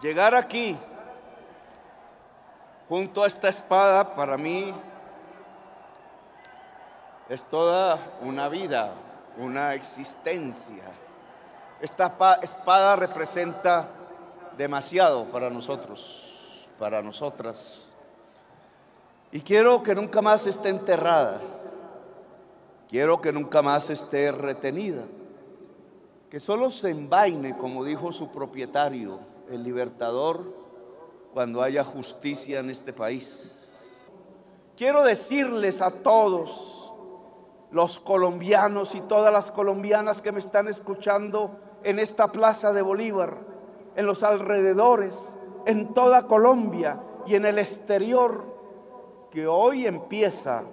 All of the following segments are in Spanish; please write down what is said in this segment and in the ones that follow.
Llegar aquí, junto a esta espada, para mí es toda una vida, una existencia. Esta espada representa demasiado para nosotros, para nosotras. Y quiero que nunca más esté enterrada. Quiero que nunca más esté retenida. Que solo se envaine, como dijo su propietario, el libertador, cuando haya justicia en este país. Quiero decirles a todos los colombianos y todas las colombianas que me están escuchando en esta plaza de Bolívar, en los alrededores, en toda Colombia y en el exterior, que hoy empieza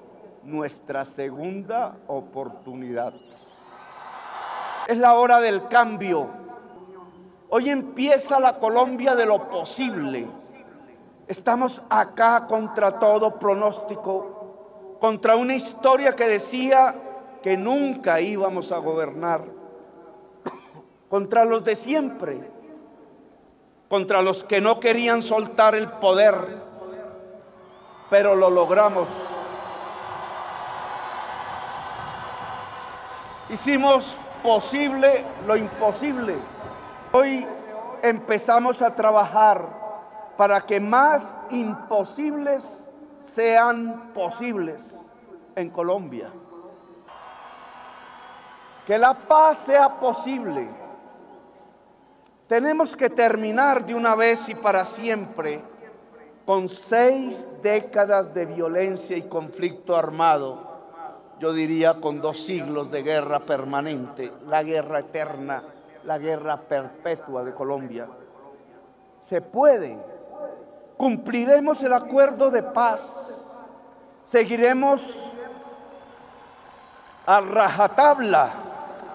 nuestra segunda oportunidad. Es la hora del cambio. Hoy empieza la Colombia de lo posible. Estamos acá contra todo pronóstico, contra una historia que decía que nunca íbamos a gobernar, contra los de siempre, contra los que no querían soltar el poder, pero lo logramos. Hicimos posible lo imposible. Hoy empezamos a trabajar para que más imposibles sean posibles en Colombia. Que la paz sea posible. Tenemos que terminar de una vez y para siempre con seis décadas de violencia y conflicto armado yo diría con dos siglos de guerra permanente, la guerra eterna, la guerra perpetua de Colombia. Se puede, cumpliremos el acuerdo de paz, seguiremos a rajatabla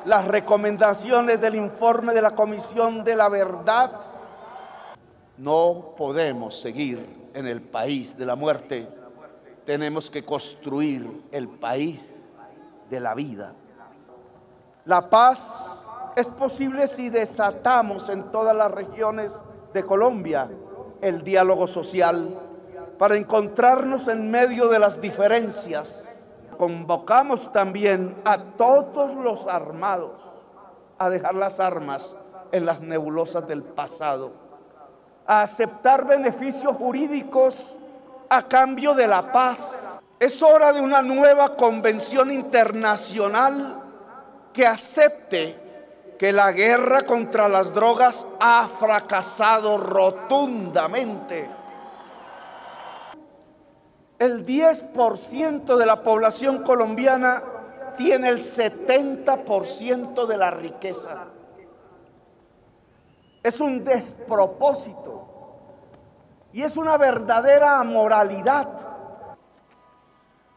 las recomendaciones del informe de la Comisión de la Verdad. No podemos seguir en el país de la muerte tenemos que construir el país de la vida. La paz es posible si desatamos en todas las regiones de Colombia el diálogo social para encontrarnos en medio de las diferencias. Convocamos también a todos los armados a dejar las armas en las nebulosas del pasado, a aceptar beneficios jurídicos a cambio de la paz. Es hora de una nueva convención internacional que acepte que la guerra contra las drogas ha fracasado rotundamente. El 10% de la población colombiana tiene el 70% de la riqueza. Es un despropósito y es una verdadera moralidad.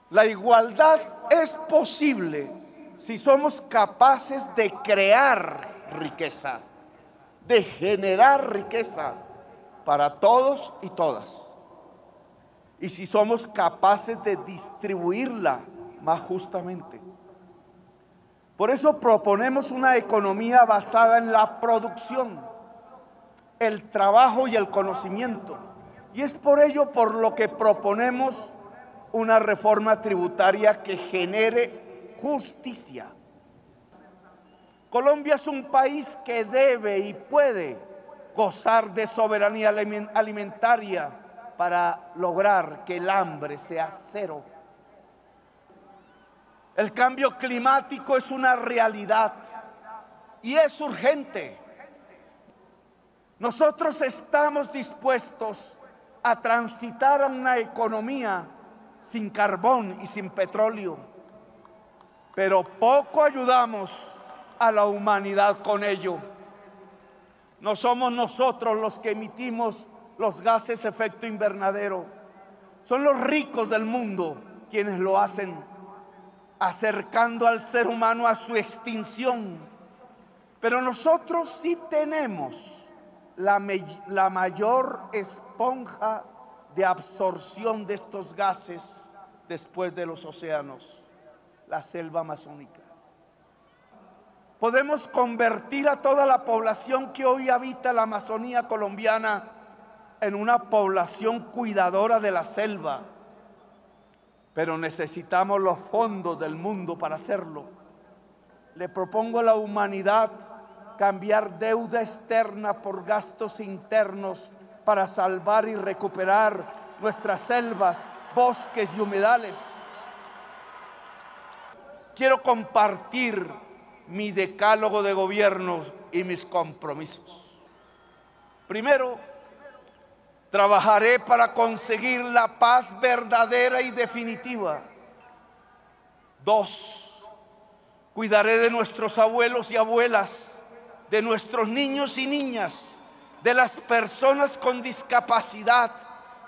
La igualdad es posible si somos capaces de crear riqueza, de generar riqueza para todos y todas. Y si somos capaces de distribuirla más justamente. Por eso proponemos una economía basada en la producción, el trabajo y el conocimiento y es por ello por lo que proponemos una reforma tributaria que genere justicia. Colombia es un país que debe y puede gozar de soberanía alimentaria para lograr que el hambre sea cero. El cambio climático es una realidad y es urgente. Nosotros estamos dispuestos a transitar a una economía sin carbón y sin petróleo. Pero poco ayudamos a la humanidad con ello. No somos nosotros los que emitimos los gases efecto invernadero. Son los ricos del mundo quienes lo hacen, acercando al ser humano a su extinción. Pero nosotros sí tenemos la, la mayor esponja de absorción de estos gases después de los océanos, la selva amazónica. Podemos convertir a toda la población que hoy habita la Amazonía colombiana en una población cuidadora de la selva, pero necesitamos los fondos del mundo para hacerlo. Le propongo a la humanidad cambiar deuda externa por gastos internos para salvar y recuperar nuestras selvas, bosques y humedales. Quiero compartir mi decálogo de gobierno y mis compromisos. Primero, trabajaré para conseguir la paz verdadera y definitiva. Dos, cuidaré de nuestros abuelos y abuelas, de nuestros niños y niñas, de las personas con discapacidad,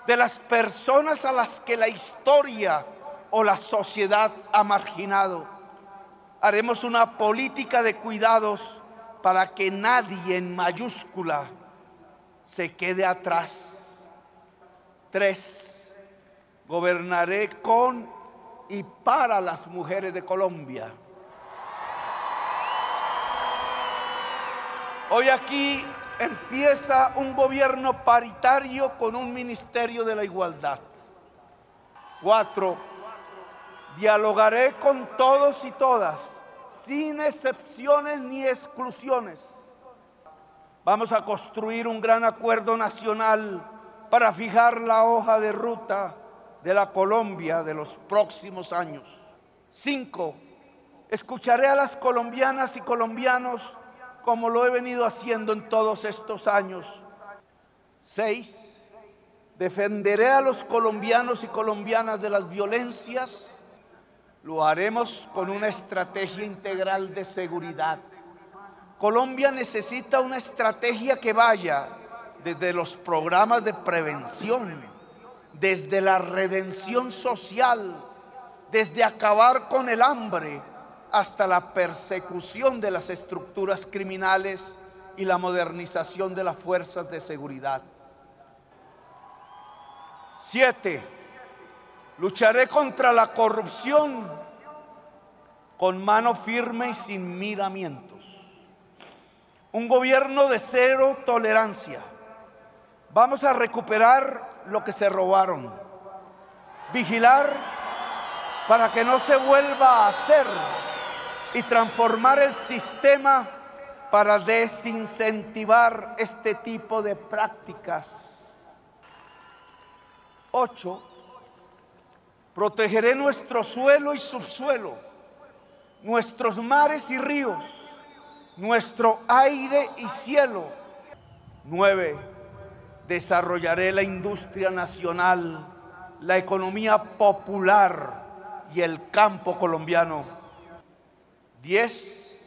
de las personas a las que la historia o la sociedad ha marginado haremos una política de cuidados para que nadie en mayúscula se quede atrás. Tres, gobernaré con y para las mujeres de Colombia. Hoy aquí empieza un gobierno paritario con un ministerio de la igualdad. Cuatro, Dialogaré con todos y todas, sin excepciones ni exclusiones. Vamos a construir un gran acuerdo nacional para fijar la hoja de ruta de la Colombia de los próximos años. Cinco, escucharé a las colombianas y colombianos como lo he venido haciendo en todos estos años. Seis, defenderé a los colombianos y colombianas de las violencias lo haremos con una estrategia integral de seguridad. Colombia necesita una estrategia que vaya desde los programas de prevención, desde la redención social, desde acabar con el hambre hasta la persecución de las estructuras criminales y la modernización de las fuerzas de seguridad. Siete, Lucharé contra la corrupción con mano firme y sin miramientos. Un gobierno de cero tolerancia. Vamos a recuperar lo que se robaron. Vigilar para que no se vuelva a hacer y transformar el sistema para desincentivar este tipo de prácticas. Ocho, Protegeré nuestro suelo y subsuelo, nuestros mares y ríos, nuestro aire y cielo. Nueve, desarrollaré la industria nacional, la economía popular y el campo colombiano. Diez,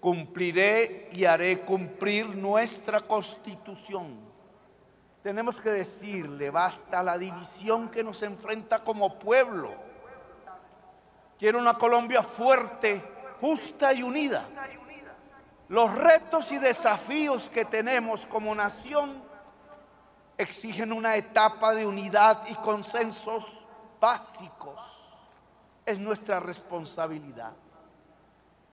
cumpliré y haré cumplir nuestra constitución tenemos que decirle, basta la división que nos enfrenta como pueblo. Quiero una Colombia fuerte, justa y unida. Los retos y desafíos que tenemos como nación exigen una etapa de unidad y consensos básicos. Es nuestra responsabilidad.